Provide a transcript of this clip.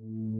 you